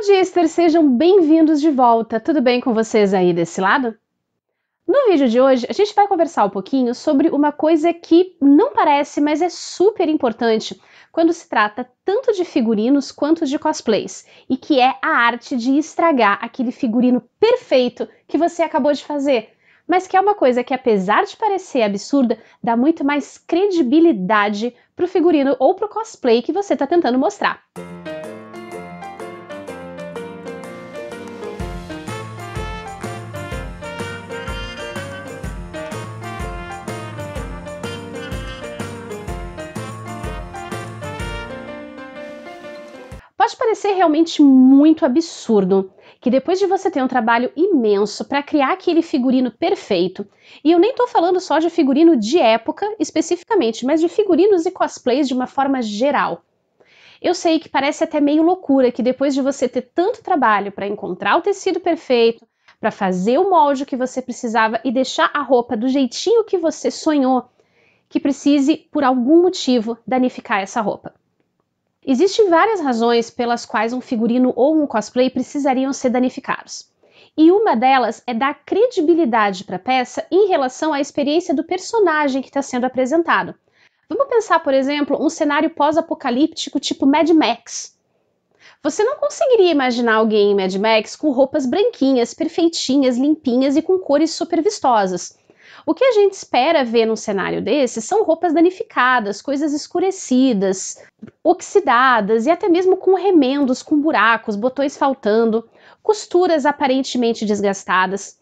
Modister, sejam bem-vindos de volta. Tudo bem com vocês aí desse lado? No vídeo de hoje, a gente vai conversar um pouquinho sobre uma coisa que não parece, mas é super importante quando se trata tanto de figurinos quanto de cosplays, e que é a arte de estragar aquele figurino perfeito que você acabou de fazer, mas que é uma coisa que, apesar de parecer absurda, dá muito mais credibilidade pro figurino ou pro cosplay que você está tentando mostrar. Pode parecer realmente muito absurdo que depois de você ter um trabalho imenso para criar aquele figurino perfeito, e eu nem estou falando só de figurino de época especificamente, mas de figurinos e cosplays de uma forma geral. Eu sei que parece até meio loucura que depois de você ter tanto trabalho para encontrar o tecido perfeito, para fazer o molde que você precisava e deixar a roupa do jeitinho que você sonhou, que precise, por algum motivo, danificar essa roupa. Existem várias razões pelas quais um figurino ou um cosplay precisariam ser danificados. E uma delas é dar credibilidade para a peça em relação à experiência do personagem que está sendo apresentado. Vamos pensar, por exemplo, um cenário pós-apocalíptico tipo Mad Max. Você não conseguiria imaginar alguém em Mad Max com roupas branquinhas, perfeitinhas, limpinhas e com cores super vistosas. O que a gente espera ver num cenário desse são roupas danificadas, coisas escurecidas, oxidadas e até mesmo com remendos, com buracos, botões faltando, costuras aparentemente desgastadas.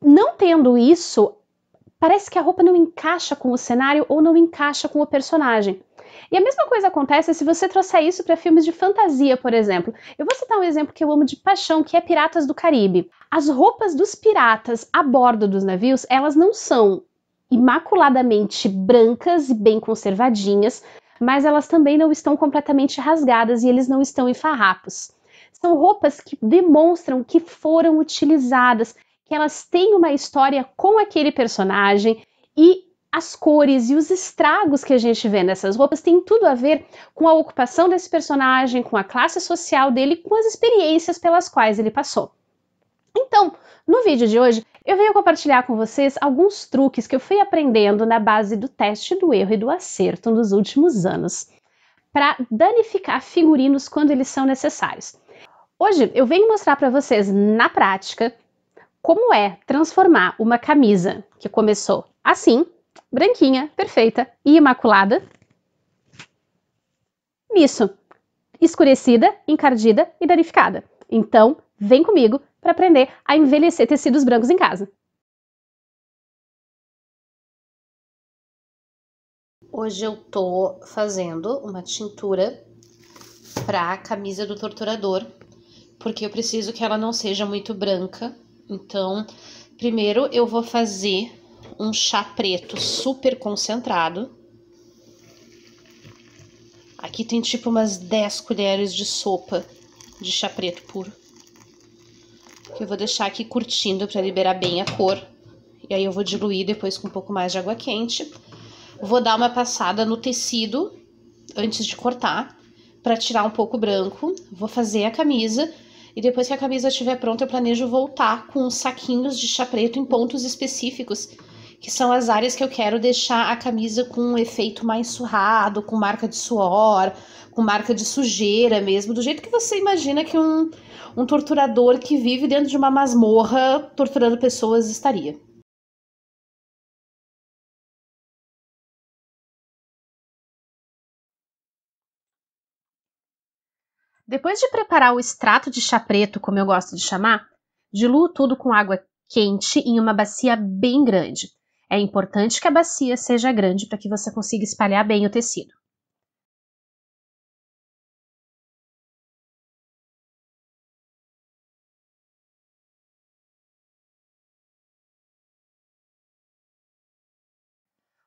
Não tendo isso, parece que a roupa não encaixa com o cenário ou não encaixa com o personagem. E a mesma coisa acontece se você trouxer isso para filmes de fantasia, por exemplo. Eu vou citar um exemplo que eu amo de paixão, que é Piratas do Caribe. As roupas dos piratas a bordo dos navios, elas não são imaculadamente brancas e bem conservadinhas, mas elas também não estão completamente rasgadas e eles não estão em farrapos. São roupas que demonstram que foram utilizadas, que elas têm uma história com aquele personagem e as cores e os estragos que a gente vê nessas roupas têm tudo a ver com a ocupação desse personagem, com a classe social dele, com as experiências pelas quais ele passou. Então, no vídeo de hoje, eu venho compartilhar com vocês alguns truques que eu fui aprendendo na base do teste do erro e do acerto nos últimos anos, para danificar figurinos quando eles são necessários. Hoje eu venho mostrar para vocês na prática como é transformar uma camisa que começou assim branquinha, perfeita e imaculada. Nisso, escurecida, encardida e danificada. Então, vem comigo para aprender a envelhecer tecidos brancos em casa. Hoje eu tô fazendo uma tintura para a camisa do torturador, porque eu preciso que ela não seja muito branca. Então, primeiro eu vou fazer um chá preto super concentrado. Aqui tem tipo umas 10 colheres de sopa de chá preto puro. Que eu vou deixar aqui curtindo para liberar bem a cor. E aí eu vou diluir depois com um pouco mais de água quente. Vou dar uma passada no tecido antes de cortar, para tirar um pouco branco. Vou fazer a camisa e depois que a camisa estiver pronta, eu planejo voltar com saquinhos de chá preto em pontos específicos que são as áreas que eu quero deixar a camisa com um efeito mais surrado, com marca de suor, com marca de sujeira mesmo, do jeito que você imagina que um, um torturador que vive dentro de uma masmorra torturando pessoas estaria. Depois de preparar o extrato de chá preto, como eu gosto de chamar, diluo tudo com água quente em uma bacia bem grande. É importante que a bacia seja grande para que você consiga espalhar bem o tecido.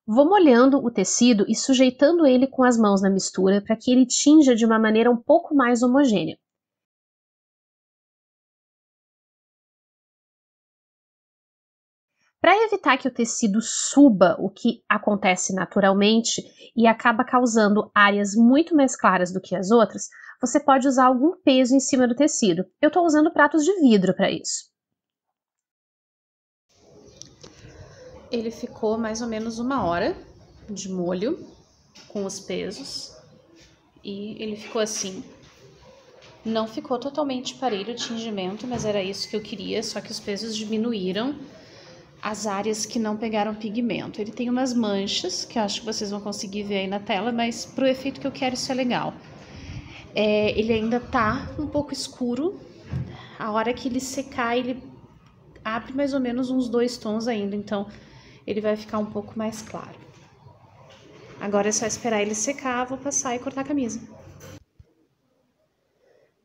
Vou molhando o tecido e sujeitando ele com as mãos na mistura para que ele tinja de uma maneira um pouco mais homogênea. Para evitar que o tecido suba, o que acontece naturalmente e acaba causando áreas muito mais claras do que as outras, você pode usar algum peso em cima do tecido. Eu estou usando pratos de vidro para isso. Ele ficou mais ou menos uma hora de molho com os pesos e ele ficou assim. Não ficou totalmente parelho o tingimento, mas era isso que eu queria, só que os pesos diminuíram as áreas que não pegaram pigmento. Ele tem umas manchas, que eu acho que vocês vão conseguir ver aí na tela, mas para o efeito que eu quero isso é legal. É, ele ainda tá um pouco escuro. A hora que ele secar, ele abre mais ou menos uns dois tons ainda, então ele vai ficar um pouco mais claro. Agora é só esperar ele secar, vou passar e cortar a camisa.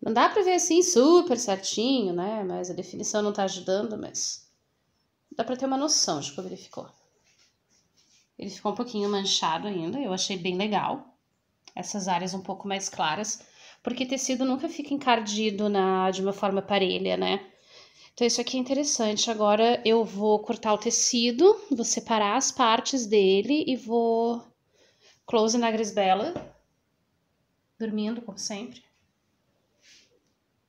Não dá pra ver assim super certinho, né? Mas a definição não tá ajudando, mas dá pra ter uma noção de como ele ficou. Ele ficou um pouquinho manchado ainda, eu achei bem legal. Essas áreas um pouco mais claras, porque tecido nunca fica encardido na, de uma forma parelha, né? Então, isso aqui é interessante. Agora eu vou cortar o tecido, vou separar as partes dele e vou close na Grisbela, dormindo, como sempre.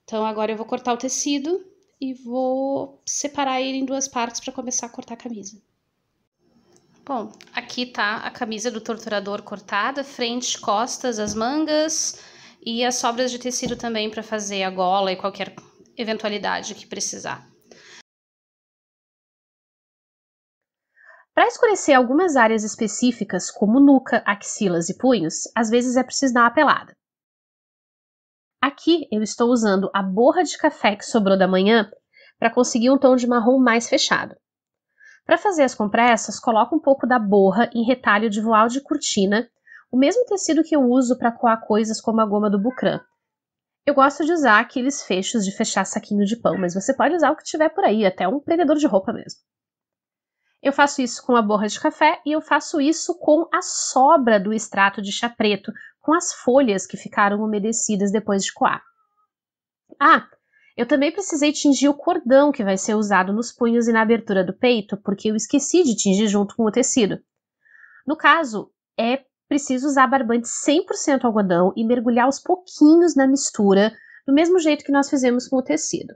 Então agora eu vou cortar o tecido e vou separar ele em duas partes para começar a cortar a camisa. Bom, aqui tá a camisa do torturador cortada, frente, costas, as mangas e as sobras de tecido também para fazer a gola e qualquer eventualidade que precisar. Para escurecer algumas áreas específicas, como nuca, axilas e punhos, às vezes é preciso dar uma pelada. Aqui eu estou usando a borra de café que sobrou da manhã para conseguir um tom de marrom mais fechado. Para fazer as compressas, coloco um pouco da borra em retalho de voal de cortina, o mesmo tecido que eu uso para coar coisas como a goma do bucrã. Eu gosto de usar aqueles fechos de fechar saquinho de pão, mas você pode usar o que tiver por aí, até um prendedor de roupa mesmo. Eu faço isso com a borra de café e eu faço isso com a sobra do extrato de chá preto, com as folhas que ficaram umedecidas depois de coar. Ah, eu também precisei tingir o cordão que vai ser usado nos punhos e na abertura do peito, porque eu esqueci de tingir junto com o tecido. No caso, é preciso usar barbante 100% algodão e mergulhar aos pouquinhos na mistura, do mesmo jeito que nós fizemos com o tecido.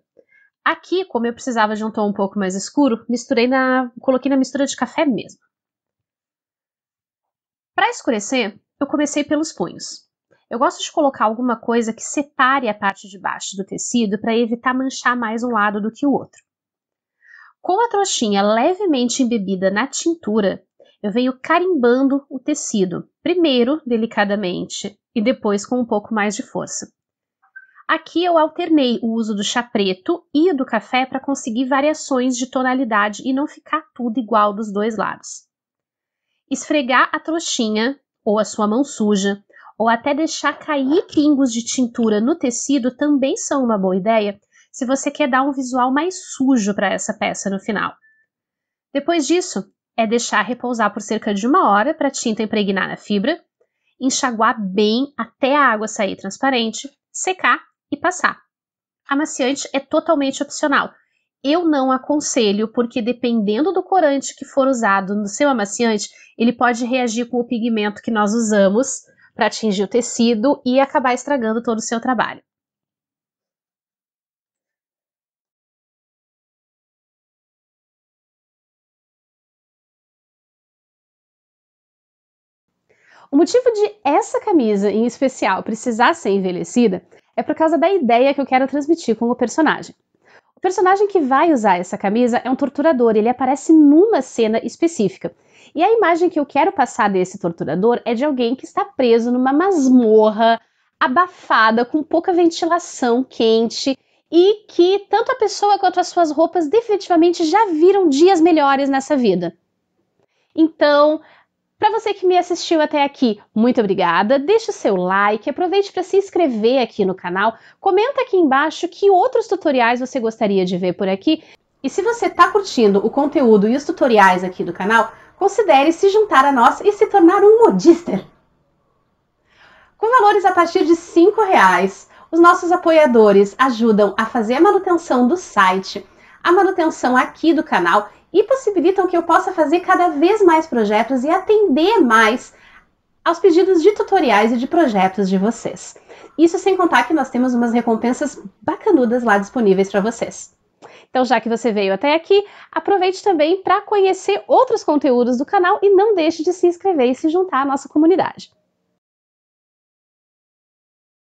Aqui, como eu precisava de um tom um pouco mais escuro, misturei na, coloquei na mistura de café mesmo. Para escurecer, eu comecei pelos punhos. Eu gosto de colocar alguma coisa que separe a parte de baixo do tecido para evitar manchar mais um lado do que o outro. Com a trouxinha levemente embebida na tintura, eu venho carimbando o tecido, primeiro delicadamente e depois com um pouco mais de força. Aqui eu alternei o uso do chá preto e do café para conseguir variações de tonalidade e não ficar tudo igual dos dois lados. Esfregar a trouxinha ou a sua mão suja, ou até deixar cair pingos de tintura no tecido também são uma boa ideia se você quer dar um visual mais sujo para essa peça no final. Depois disso, é deixar repousar por cerca de uma hora para a tinta impregnar na fibra, enxaguar bem até a água sair transparente, secar e passar. Amaciante é totalmente opcional. Eu não aconselho, porque dependendo do corante que for usado no seu amaciante, ele pode reagir com o pigmento que nós usamos para atingir o tecido e acabar estragando todo o seu trabalho. O motivo de essa camisa em especial precisar ser envelhecida é por causa da ideia que eu quero transmitir com o personagem. O personagem que vai usar essa camisa é um torturador, ele aparece numa cena específica. E a imagem que eu quero passar desse torturador é de alguém que está preso numa masmorra abafada, com pouca ventilação quente e que tanto a pessoa quanto as suas roupas definitivamente já viram dias melhores nessa vida. Então, para você que me assistiu até aqui, muito obrigada. Deixe o seu like, aproveite para se inscrever aqui no canal, comenta aqui embaixo que outros tutoriais você gostaria de ver por aqui. E se você está curtindo o conteúdo e os tutoriais aqui do canal, considere se juntar a nós e se tornar um modister. Com valores a partir de R$ reais, os nossos apoiadores ajudam a fazer a manutenção do site, a manutenção aqui do canal e possibilitam que eu possa fazer cada vez mais projetos e atender mais aos pedidos de tutoriais e de projetos de vocês. Isso sem contar que nós temos umas recompensas bacanudas lá disponíveis para vocês. Então, já que você veio até aqui, aproveite também para conhecer outros conteúdos do canal e não deixe de se inscrever e se juntar à nossa comunidade.